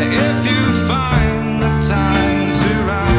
If you find the time to write,